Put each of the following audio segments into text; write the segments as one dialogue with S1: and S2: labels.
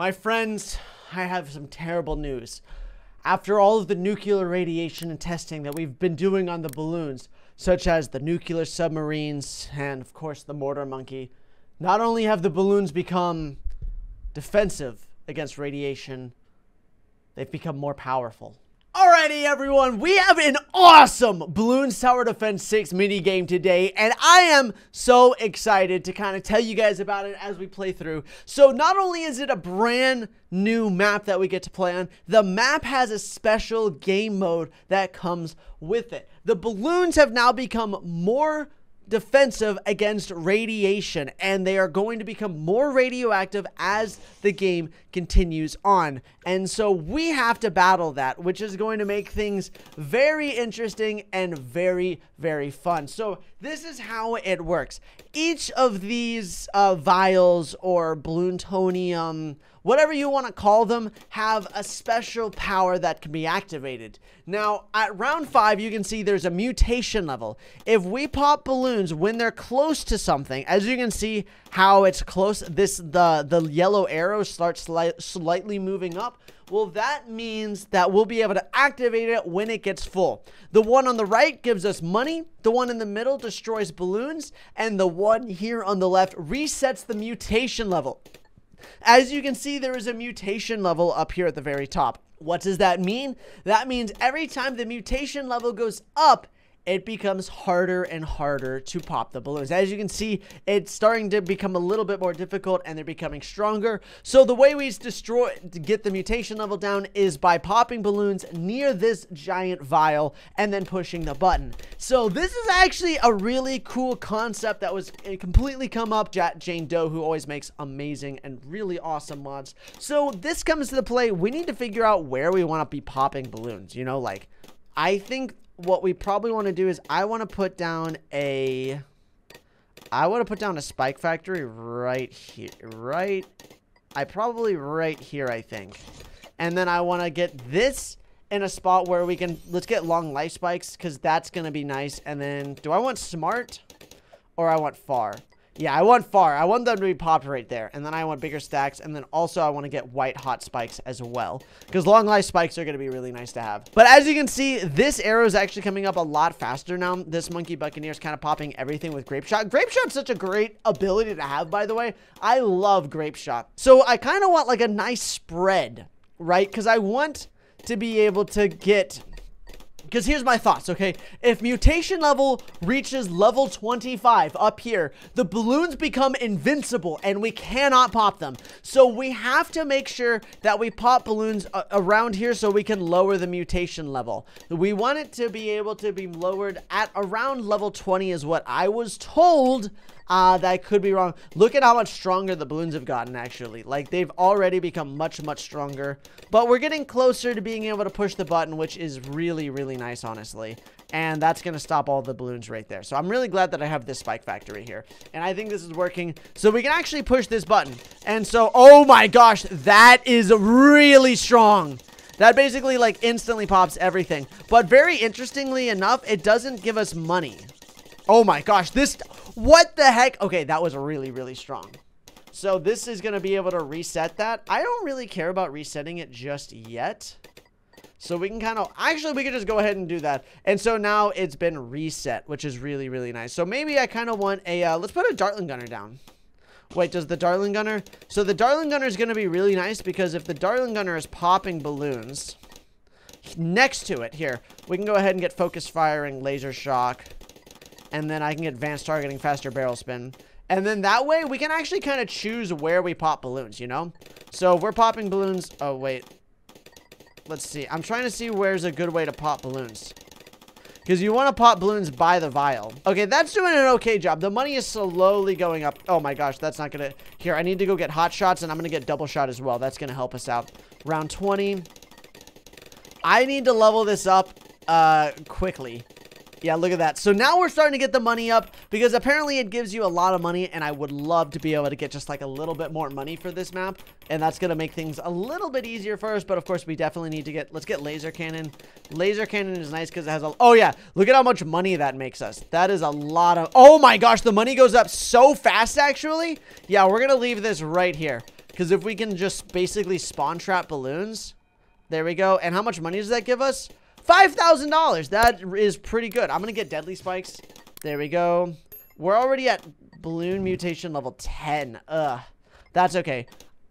S1: My friends, I have some terrible news. After all of the nuclear radiation and testing that we've been doing on the balloons, such as the nuclear submarines and, of course, the mortar monkey, not only have the balloons become defensive against radiation, they've become more powerful. Alrighty, everyone, we have an awesome Bloons Tower Defense 6 mini game today, and I am so excited to kind of tell you guys about it as we play through. So, not only is it a brand new map that we get to play on, the map has a special game mode that comes with it. The balloons have now become more defensive against radiation, and they are going to become more radioactive as the game continues on. And so we have to battle that, which is going to make things very interesting and very, very fun. So this is how it works. Each of these uh, vials or Bloontonium whatever you want to call them, have a special power that can be activated. Now, at round 5, you can see there's a mutation level. If we pop balloons when they're close to something, as you can see how it's close, this the, the yellow arrow starts sli slightly moving up, well, that means that we'll be able to activate it when it gets full. The one on the right gives us money, the one in the middle destroys balloons, and the one here on the left resets the mutation level. As you can see, there is a mutation level up here at the very top. What does that mean? That means every time the mutation level goes up, it becomes harder and harder to pop the balloons. As you can see, it's starting to become a little bit more difficult and they're becoming stronger. So the way we destroy to get the mutation level down is by popping balloons near this giant vial and then pushing the button. So this is actually a really cool concept that was completely come up Jane Doe who always makes amazing and really awesome mods. So this comes to the play. We need to figure out where we want to be popping balloons, you know, like I think what we probably want to do is I want to put down a... I want to put down a spike factory right here. Right... I probably right here, I think. And then I want to get this in a spot where we can... Let's get long life spikes, because that's going to be nice. And then, do I want smart? Or I want far? Yeah, I want far. I want them to be popped right there. And then I want bigger stacks. And then also I want to get white hot spikes as well. Because long life spikes are going to be really nice to have. But as you can see, this arrow is actually coming up a lot faster now. This Monkey Buccaneer is kind of popping everything with Grape Shot. Grape Shot's such a great ability to have, by the way. I love Grape Shot. So I kind of want like a nice spread, right? Because I want to be able to get because here's my thoughts, okay? If mutation level reaches level 25 up here, the balloons become invincible and we cannot pop them. So we have to make sure that we pop balloons uh, around here so we can lower the mutation level. We want it to be able to be lowered at around level 20 is what I was told uh, that could be wrong. Look at how much stronger the balloons have gotten, actually. Like, they've already become much, much stronger. But we're getting closer to being able to push the button, which is really, really nice, honestly. And that's going to stop all the balloons right there. So I'm really glad that I have this spike factory here. And I think this is working. So we can actually push this button. And so, oh my gosh, that is really strong. That basically, like, instantly pops everything. But very interestingly enough, it doesn't give us money. Oh my gosh, this... What the heck? Okay, that was really, really strong. So this is going to be able to reset that. I don't really care about resetting it just yet. So we can kind of... Actually, we can just go ahead and do that. And so now it's been reset, which is really, really nice. So maybe I kind of want a... Uh, let's put a Dartling Gunner down. Wait, does the Dartling Gunner... So the Dartling Gunner is going to be really nice because if the Dartling Gunner is popping balloons next to it, here, we can go ahead and get focus firing, laser shock, and then I can get advanced targeting, faster barrel spin. And then that way, we can actually kind of choose where we pop balloons, you know? So we're popping balloons... Oh, wait. Let's see. I'm trying to see where's a good way to pop balloons. Because you want to pop balloons by the vial. Okay, that's doing an okay job. The money is slowly going up. Oh my gosh, that's not going to... Here, I need to go get hot shots, and I'm going to get double shot as well. That's going to help us out. Round 20. I need to level this up uh, quickly. Yeah, look at that. So now we're starting to get the money up because apparently it gives you a lot of money and I would love to be able to get just like a little bit more money for this map. And that's going to make things a little bit easier for us. But of course, we definitely need to get, let's get laser cannon. Laser cannon is nice because it has a, oh yeah, look at how much money that makes us. That is a lot of, oh my gosh, the money goes up so fast actually. Yeah, we're going to leave this right here Because if we can just basically spawn trap balloons, there we go. And how much money does that give us? $5,000. That is pretty good. I'm going to get deadly spikes. There we go. We're already at balloon mutation level 10. Ugh. That's okay.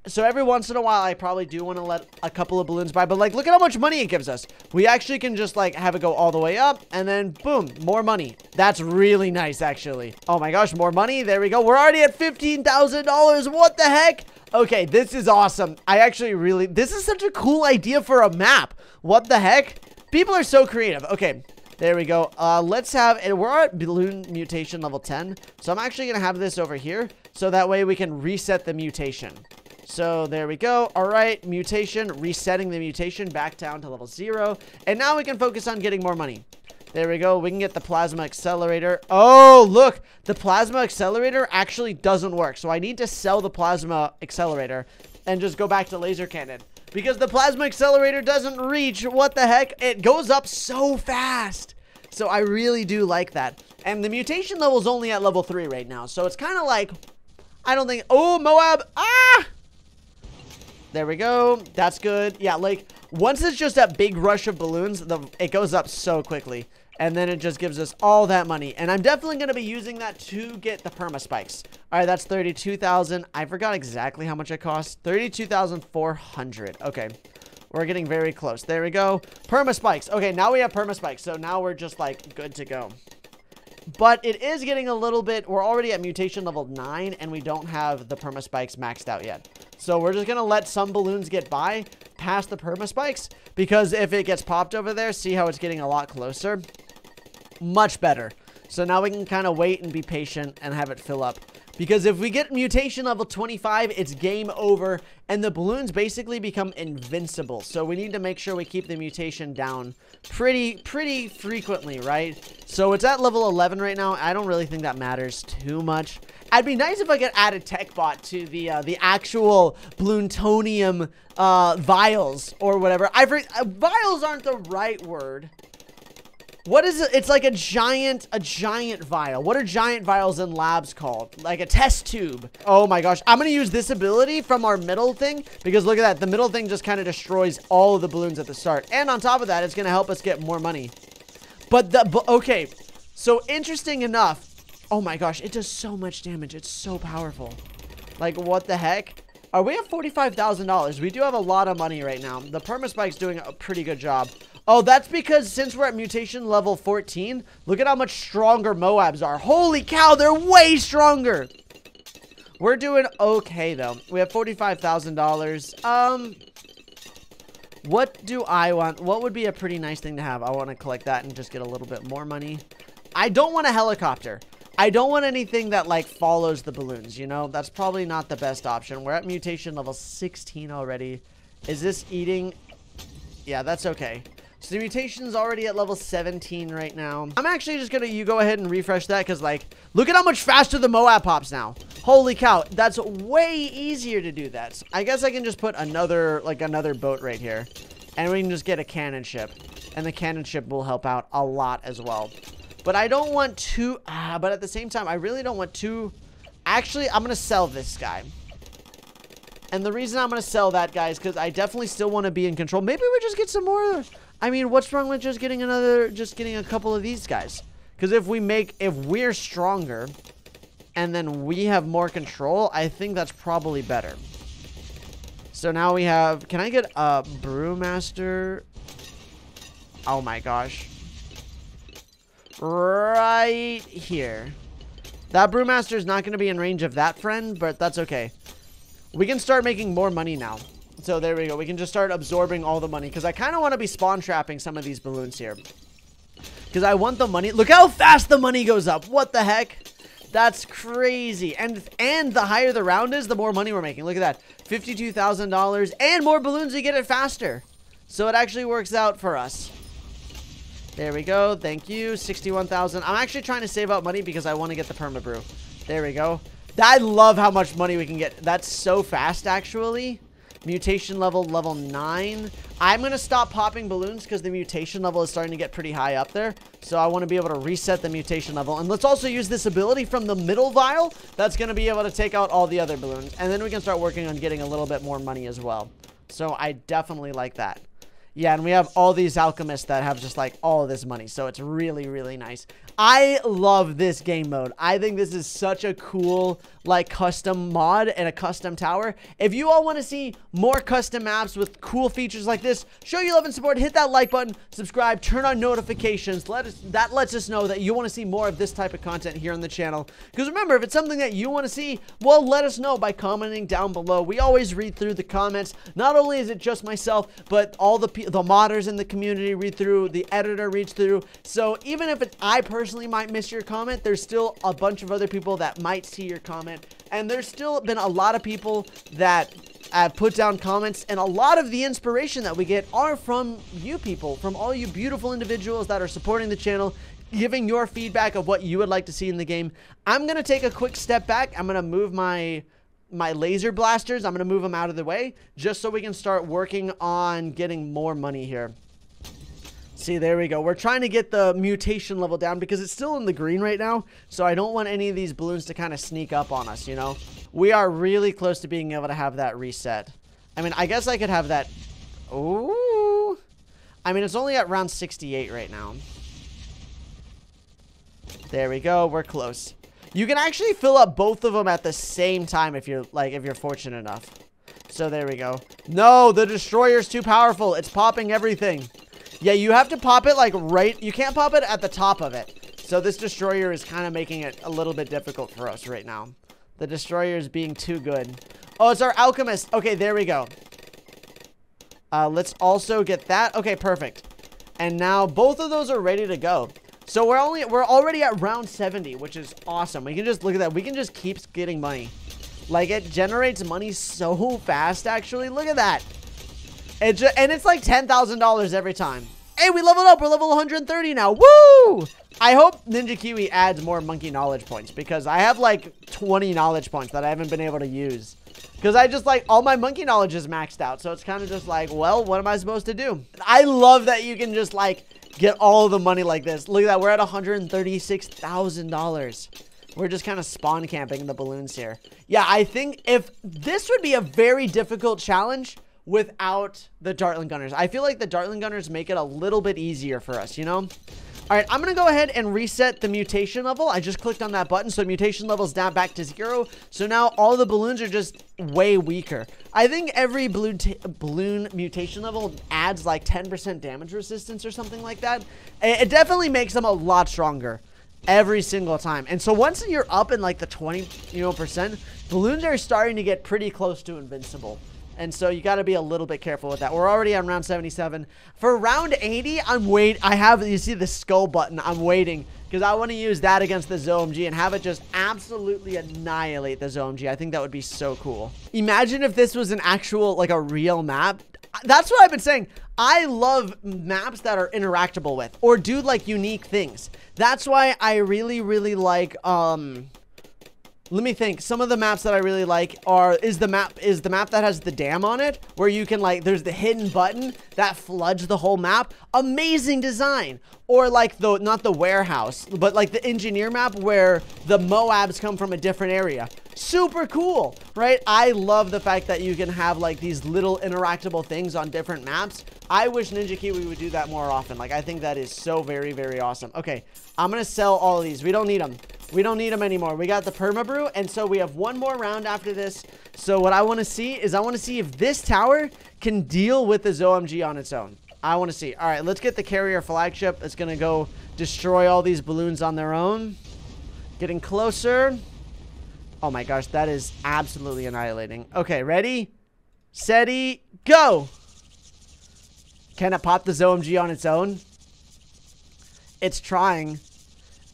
S1: So every once in a while, I probably do want to let a couple of balloons by. But, like, look at how much money it gives us. We actually can just, like, have it go all the way up. And then, boom, more money. That's really nice, actually. Oh, my gosh, more money. There we go. We're already at $15,000. What the heck? Okay, this is awesome. I actually really... This is such a cool idea for a map. What the heck? People are so creative. Okay, there we go. Uh, let's have... And we're at balloon mutation level 10. So I'm actually going to have this over here. So that way we can reset the mutation. So there we go. All right, mutation, resetting the mutation back down to level 0. And now we can focus on getting more money. There we go. We can get the plasma accelerator. Oh, look. The plasma accelerator actually doesn't work. So I need to sell the plasma accelerator and just go back to laser cannon. Because the plasma accelerator doesn't reach. What the heck? It goes up so fast. So I really do like that. And the mutation level is only at level 3 right now. So it's kind of like... I don't think... Oh, Moab. Ah! There we go. That's good. Yeah, like, once it's just that big rush of balloons, the, it goes up so quickly. And then it just gives us all that money. And I'm definitely going to be using that to get the perma spikes. All right, that's 32,000. I forgot exactly how much it costs. 32,400. Okay. We're getting very close. There we go. Perma spikes. Okay, now we have perma spikes. So now we're just like good to go. But it is getting a little bit... We're already at mutation level 9 and we don't have the perma spikes maxed out yet. So we're just going to let some balloons get by past the perma spikes because if it gets popped over there, see how it's getting a lot closer? Much better. So now we can kind of wait and be patient and have it fill up. Because if we get mutation level 25, it's game over, and the balloons basically become invincible. So we need to make sure we keep the mutation down pretty, pretty frequently, right? So it's at level 11 right now. I don't really think that matters too much. I'd be nice if I could add a tech bot to the uh, the actual Bloontonium uh, vials or whatever. I uh, vials aren't the right word. What is it? It's like a giant, a giant vial. What are giant vials in labs called? Like a test tube. Oh my gosh. I'm going to use this ability from our middle thing because look at that. The middle thing just kind of destroys all of the balloons at the start. And on top of that, it's going to help us get more money. But the, okay. So interesting enough. Oh my gosh. It does so much damage. It's so powerful. Like what the heck? Are we at $45,000? We do have a lot of money right now. The perma Permaspike's doing a pretty good job. Oh, that's because since we're at mutation level 14, look at how much stronger Moabs are. Holy cow, they're way stronger. We're doing okay, though. We have $45,000. Um, what do I want? What would be a pretty nice thing to have? I want to collect that and just get a little bit more money. I don't want a helicopter. I don't want anything that, like, follows the balloons, you know? That's probably not the best option. We're at mutation level 16 already. Is this eating? Yeah, that's okay. So the mutation's already at level 17 right now. I'm actually just gonna, you go ahead and refresh that because like, look at how much faster the Moab pops now. Holy cow, that's way easier to do that. So I guess I can just put another, like another boat right here. And we can just get a cannon ship. And the cannon ship will help out a lot as well. But I don't want to, ah, but at the same time, I really don't want to, actually, I'm gonna sell this guy. And the reason I'm going to sell that, guy is because I definitely still want to be in control. Maybe we just get some more I mean, what's wrong with just getting another, just getting a couple of these guys? Because if we make, if we're stronger, and then we have more control, I think that's probably better. So now we have, can I get a brewmaster? Oh my gosh. Right here. That brewmaster is not going to be in range of that friend, but that's okay. We can start making more money now. So there we go. We can just start absorbing all the money. Because I kind of want to be spawn trapping some of these balloons here. Because I want the money. Look how fast the money goes up. What the heck? That's crazy. And and the higher the round is, the more money we're making. Look at that. $52,000 and more balloons, we get it faster. So it actually works out for us. There we go. Thank you. 61,000. I'm actually trying to save up money because I want to get the perma brew. There we go. I love how much money we can get. That's so fast, actually. Mutation level, level 9. I'm going to stop popping balloons because the mutation level is starting to get pretty high up there. So I want to be able to reset the mutation level. And let's also use this ability from the middle vial. That's going to be able to take out all the other balloons. And then we can start working on getting a little bit more money as well. So I definitely like that. Yeah, and we have all these alchemists that have just like all this money. So it's really, really nice. I love this game mode. I think this is such a cool like custom mod and a custom tower. If you all want to see more custom maps with cool features like this, show your love and support, hit that like button, subscribe, turn on notifications. Let us that lets us know that you want to see more of this type of content here on the channel. Because remember, if it's something that you want to see, well, let us know by commenting down below. We always read through the comments. Not only is it just myself, but all the the modders in the community read through, the editor reads through. So even if it, I personally might miss your comment, there's still a bunch of other people that might see your comment comment. And there's still been a lot of people that have put down comments. And a lot of the inspiration that we get are from you people, from all you beautiful individuals that are supporting the channel, giving your feedback of what you would like to see in the game. I'm going to take a quick step back. I'm going to move my my laser blasters. I'm going to move them out of the way just so we can start working on getting more money here. See, there we go. We're trying to get the mutation level down because it's still in the green right now. So I don't want any of these balloons to kind of sneak up on us, you know? We are really close to being able to have that reset. I mean, I guess I could have that... Ooh. I mean, it's only at round 68 right now. There we go. We're close. You can actually fill up both of them at the same time if you're, like, if you're fortunate enough. So there we go. No, the destroyer's too powerful. It's popping everything. Yeah, you have to pop it like right. You can't pop it at the top of it. So this destroyer is kind of making it a little bit difficult for us right now. The destroyer is being too good. Oh, it's our alchemist. Okay, there we go. Uh, let's also get that. Okay, perfect. And now both of those are ready to go. So we're only we're already at round 70, which is awesome. We can just look at that. We can just keep getting money. Like it generates money so fast actually. Look at that. It just, and it's like $10,000 every time. Hey, we leveled up. We're level 130 now. Woo! I hope Ninja Kiwi adds more monkey knowledge points because I have like 20 knowledge points that I haven't been able to use. Because I just like, all my monkey knowledge is maxed out. So it's kind of just like, well, what am I supposed to do? I love that you can just like get all the money like this. Look at that. We're at $136,000. We're just kind of spawn camping the balloons here. Yeah, I think if this would be a very difficult challenge without the Dartling Gunners. I feel like the Dartling Gunners make it a little bit easier for us, you know? All right, I'm going to go ahead and reset the mutation level. I just clicked on that button, so mutation level is down back to zero. So now all the balloons are just way weaker. I think every balloon, balloon mutation level adds like 10% damage resistance or something like that. It definitely makes them a lot stronger every single time. And so once you're up in like the 20 you know percent, balloons are starting to get pretty close to invincible. And so you got to be a little bit careful with that. We're already on round 77. For round 80, I'm wait. I have, you see the skull button. I'm waiting because I want to use that against the ZOMG and have it just absolutely annihilate the ZOMG. I think that would be so cool. Imagine if this was an actual, like a real map. That's what I've been saying. I love maps that are interactable with or do like unique things. That's why I really, really like, um, let me think. Some of the maps that I really like are is the map is the map that has the dam on it, where you can like there's the hidden button that floods the whole map. Amazing design. Or like the not the warehouse, but like the engineer map where the Moabs come from a different area. Super cool, right? I love the fact that you can have like these little interactable things on different maps. I wish Ninja Kiwi would do that more often. Like I think that is so very very awesome. Okay, I'm gonna sell all of these. We don't need them. We don't need them anymore. We got the perma brew, and so we have one more round after this. So what I want to see is I want to see if this tower can deal with the ZOMG on its own. I want to see. All right, let's get the carrier flagship. It's going to go destroy all these balloons on their own. Getting closer. Oh my gosh, that is absolutely annihilating. Okay, ready? Steady, go! Can it pop the ZOMG on its own? It's trying.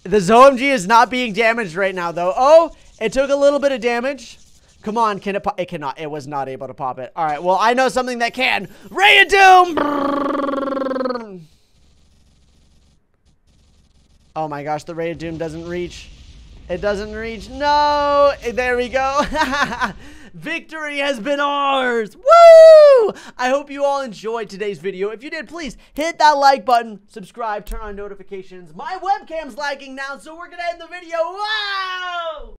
S1: The ZOMG is not being damaged right now, though. Oh, it took a little bit of damage. Come on, can it pop? It cannot. It was not able to pop it. All right, well, I know something that can. Ray of Doom! Oh my gosh, the Ray of Doom doesn't reach. It doesn't reach. No! There we go. Victory has been ours! Woo! I hope you all enjoyed today's video. If you did, please hit that like button, subscribe, turn on notifications. My webcam's lagging now, so we're gonna end the video. Wow!